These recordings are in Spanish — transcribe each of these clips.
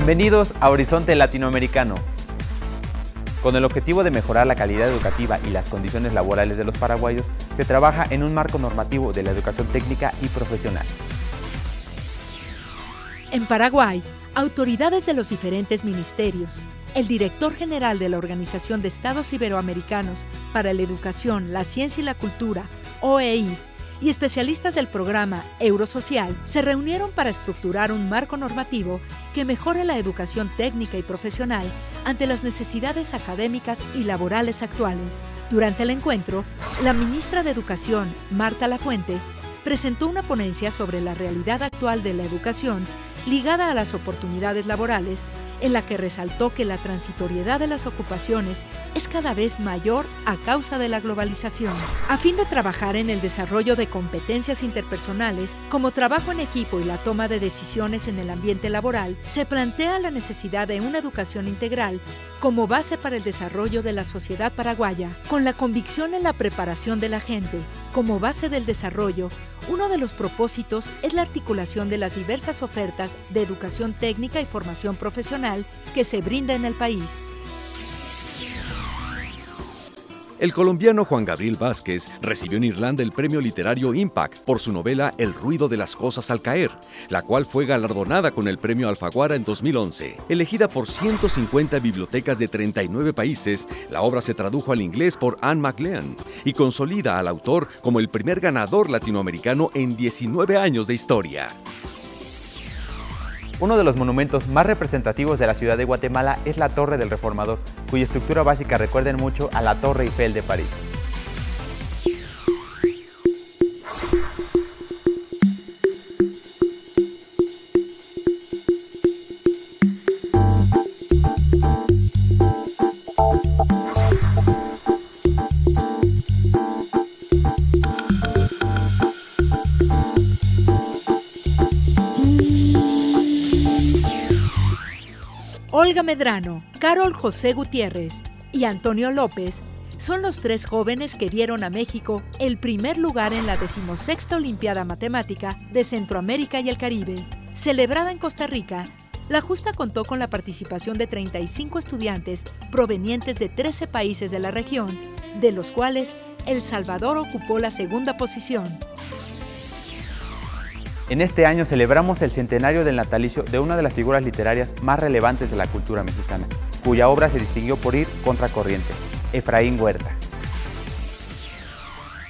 Bienvenidos a Horizonte Latinoamericano. Con el objetivo de mejorar la calidad educativa y las condiciones laborales de los paraguayos, se trabaja en un marco normativo de la educación técnica y profesional. En Paraguay, autoridades de los diferentes ministerios, el director general de la Organización de Estados Iberoamericanos para la Educación, la Ciencia y la Cultura, OEI, y especialistas del programa Eurosocial se reunieron para estructurar un marco normativo que mejore la educación técnica y profesional ante las necesidades académicas y laborales actuales. Durante el encuentro, la ministra de Educación, Marta Lafuente, presentó una ponencia sobre la realidad actual de la educación ligada a las oportunidades laborales en la que resaltó que la transitoriedad de las ocupaciones es cada vez mayor a causa de la globalización. A fin de trabajar en el desarrollo de competencias interpersonales, como trabajo en equipo y la toma de decisiones en el ambiente laboral, se plantea la necesidad de una educación integral como base para el desarrollo de la sociedad paraguaya, con la convicción en la preparación de la gente como base del desarrollo. Uno de los propósitos es la articulación de las diversas ofertas de educación técnica y formación profesional que se brinda en el país. El colombiano Juan Gabriel Vázquez recibió en Irlanda el premio literario Impact por su novela El ruido de las cosas al caer, la cual fue galardonada con el premio Alfaguara en 2011. Elegida por 150 bibliotecas de 39 países, la obra se tradujo al inglés por Anne McLean y consolida al autor como el primer ganador latinoamericano en 19 años de historia. Uno de los monumentos más representativos de la ciudad de Guatemala es la Torre del Reformador, cuya estructura básica recuerda mucho a la Torre Eiffel de París. Olga Medrano, Carol José Gutiérrez y Antonio López son los tres jóvenes que dieron a México el primer lugar en la decimosexta Olimpiada Matemática de Centroamérica y el Caribe. Celebrada en Costa Rica, la justa contó con la participación de 35 estudiantes provenientes de 13 países de la región, de los cuales El Salvador ocupó la segunda posición. En este año celebramos el centenario del natalicio de una de las figuras literarias más relevantes de la cultura mexicana, cuya obra se distinguió por ir contracorriente, Efraín Huerta.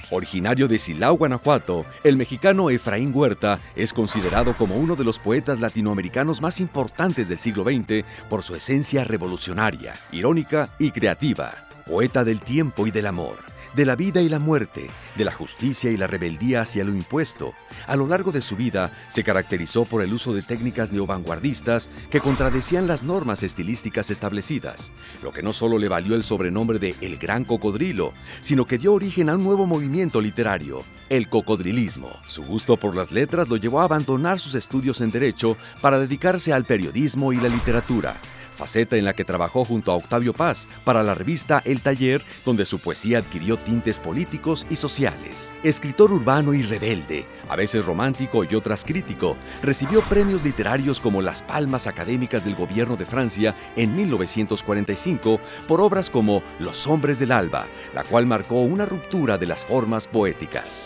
Originario de Silao, Guanajuato, el mexicano Efraín Huerta es considerado como uno de los poetas latinoamericanos más importantes del siglo XX por su esencia revolucionaria, irónica y creativa. Poeta del tiempo y del amor de la vida y la muerte, de la justicia y la rebeldía hacia lo impuesto. A lo largo de su vida se caracterizó por el uso de técnicas neovanguardistas que contradecían las normas estilísticas establecidas, lo que no solo le valió el sobrenombre de El Gran Cocodrilo, sino que dio origen a un nuevo movimiento literario, el cocodrilismo. Su gusto por las letras lo llevó a abandonar sus estudios en Derecho para dedicarse al periodismo y la literatura faceta en la que trabajó junto a Octavio Paz para la revista El Taller, donde su poesía adquirió tintes políticos y sociales. Escritor urbano y rebelde, a veces romántico y otras crítico, recibió premios literarios como las Palmas Académicas del Gobierno de Francia en 1945 por obras como Los Hombres del Alba, la cual marcó una ruptura de las formas poéticas.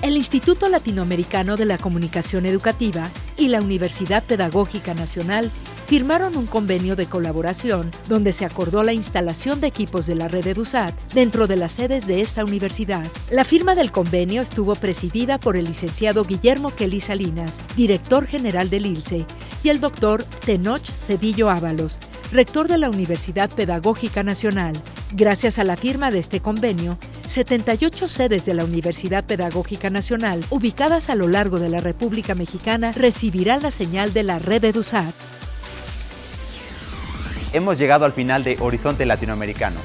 El Instituto Latinoamericano de la Comunicación Educativa y la Universidad Pedagógica Nacional firmaron un convenio de colaboración donde se acordó la instalación de equipos de la red EduSat dentro de las sedes de esta universidad. La firma del convenio estuvo presidida por el licenciado Guillermo Kelly Salinas, director general del ILCE, y el doctor Tenoch Cedillo Ábalos, rector de la Universidad Pedagógica Nacional. Gracias a la firma de este convenio, 78 sedes de la Universidad Pedagógica Nacional, ubicadas a lo largo de la República Mexicana, recibirán la señal de la red EduSat. Hemos llegado al final de Horizonte Latinoamericano.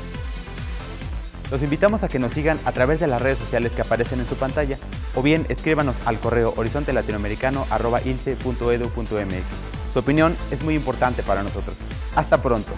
Los invitamos a que nos sigan a través de las redes sociales que aparecen en su pantalla o bien escríbanos al correo horizontelatinoamericano.ilce.edu.mx. Su opinión es muy importante para nosotros. Hasta pronto.